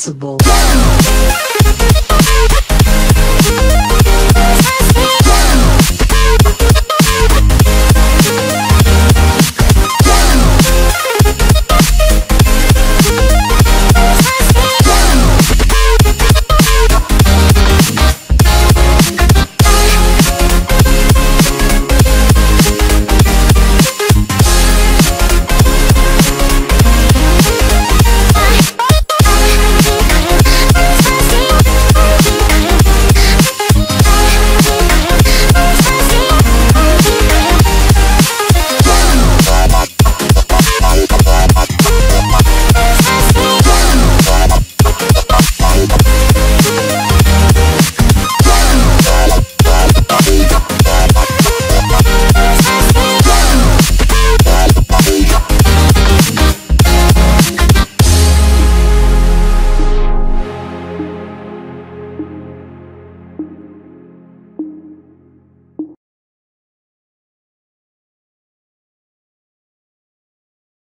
sensible.